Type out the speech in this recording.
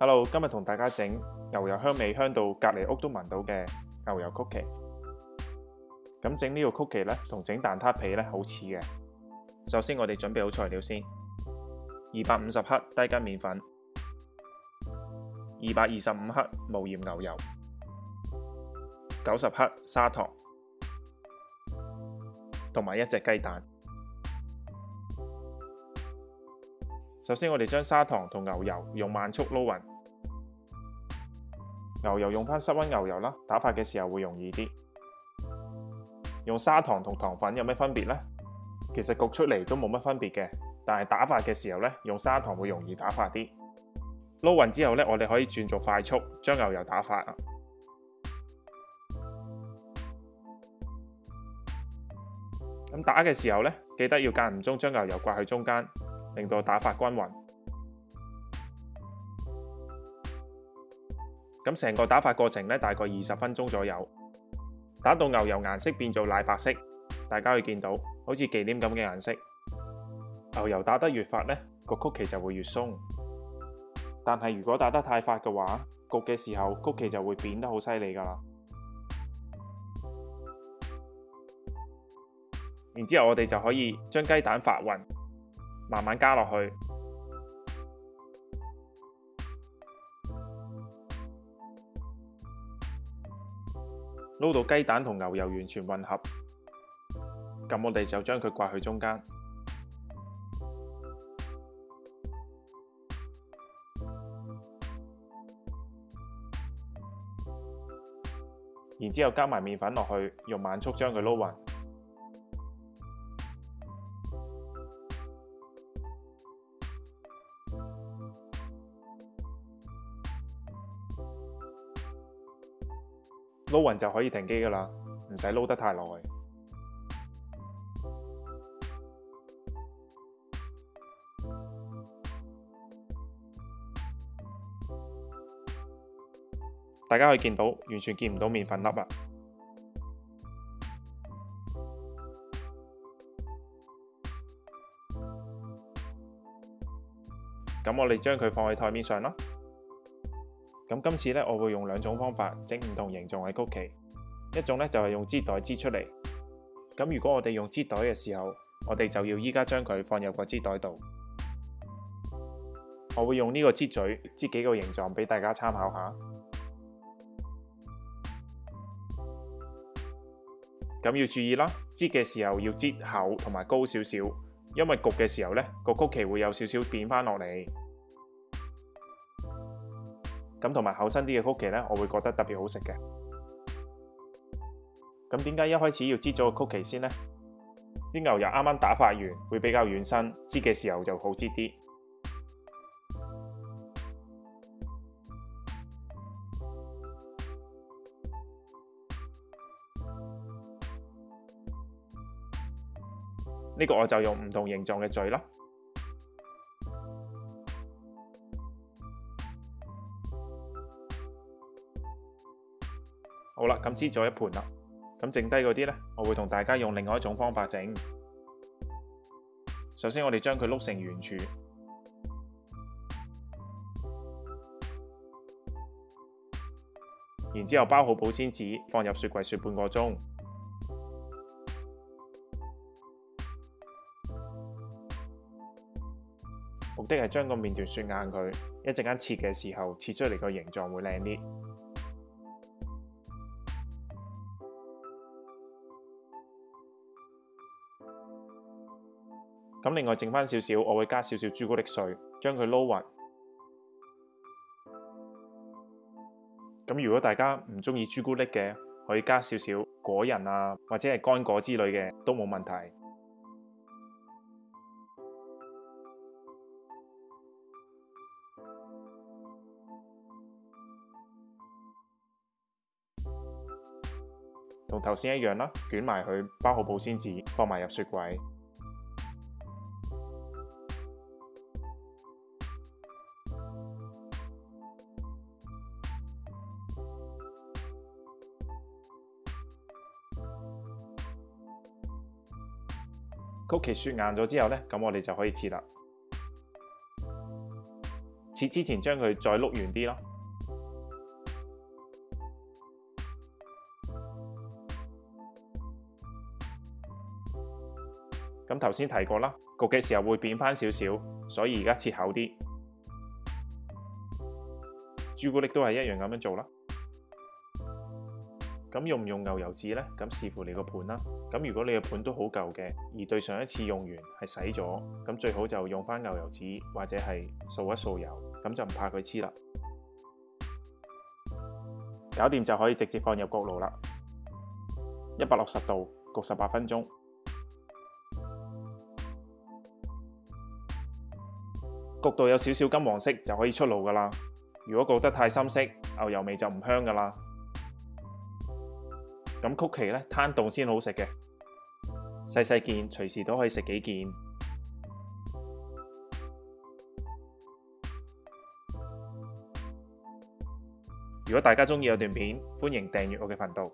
Hello，今日同大家整牛油香味香到隔離屋都聞到嘅牛油曲奇。咁整呢個曲奇呢，同整蛋撻皮呢好似嘅。首先我哋準備好材料先，二百五十克低筋麵粉，二百二十五克無鹽牛油，九十克砂糖，同埋一隻雞蛋。首先，我哋將砂糖同牛油用慢速撈勻。牛油用返室溫牛油啦，打發嘅時候會容易啲。用砂糖同糖粉有咩分別呢？其實焗出嚟都冇乜分別嘅，但係打發嘅時候呢，用砂糖會容易打發啲。撈勻之後呢，我哋可以轉做快速，將牛油打發。咁打嘅時候呢，記得要間唔中將牛油挂去中間。令到打發均勻，咁成個打發過程呢，大概二十分鐘左右，打到牛油顏色變做奶白色，大家可以見到好似忌廉咁嘅顏色。牛油打得越發呢，個曲奇就會越鬆。但係如果打得太發嘅話，焗嘅時候曲奇就會扁得好犀利噶啦。然之後我哋就可以將雞蛋發勻。慢慢加落去，撈到雞蛋同牛油完全混合，咁我哋就將佢刮去中間，然之後加埋麵粉落去，用慢速將佢撈勻。撈勻就可以停機㗎喇，唔使撈得太耐。大家可以見到，完全見唔到麵粉粒啊！咁我哋將佢放喺台面上啦。咁今次咧，我會用兩種方法整唔同形狀嘅曲奇。一種咧就係用支袋擠出嚟。咁如果我哋用支袋嘅時候，我哋就要依家將佢放入個支袋度。我會用呢個擠嘴擠幾個形狀俾大家參考下。咁要注意啦，擠嘅時候要擠厚同埋高少少，因為焗嘅時候咧，個曲奇會有少少扁翻落嚟。咁同埋厚身啲嘅曲奇呢，我會覺得特別好食嘅。咁點解一開始要擠咗個曲奇先呢？啲牛油啱啱打發完，會比較軟身，擠嘅時候就好擠啲。呢個我就用唔同形狀嘅嘴啦。好啦，咁擠咗一盤啦，咁剩低嗰啲呢，我會同大家用另外一種方法整。首先，我哋將佢碌成圓柱，然之後包好保鮮紙，放入雪櫃雪半個鐘。目的係將個麵團雪硬佢，一陣間切嘅時候，切出嚟個形狀會靚啲。咁另外剩翻少少，我會加少少朱古力碎，將佢撈勻。咁如果大家唔中意朱古力嘅，可以加少少果仁啊，或者係乾果之類嘅都冇問題。同頭先一樣啦，捲埋佢，包好保鮮紙，放埋入雪櫃。曲奇雪硬咗之後呢，咁我哋就可以切啦。切之前將佢再碌圓啲咯。咁頭先提過啦，焗嘅時候會變翻少少，所以而家切厚啲。朱古力都係一樣咁樣做啦。咁用唔用牛油紙呢？咁視乎你個盤啦。咁如果你個盤都好舊嘅，而對上一次用完係洗咗，咁最好就用翻牛油紙或者係掃一掃油，咁就唔怕佢黐啦。搞掂就可以直接放入焗爐啦，一百六十度焗十八分鐘。焗到有少少金黃色就可以出爐噶啦。如果焗得太深色，牛油味就唔香噶啦。咁曲奇呢，攤凍先好食嘅，細細件隨時都可以食幾件。如果大家鍾意我段片，歡迎訂閱我嘅頻道。